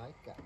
like that.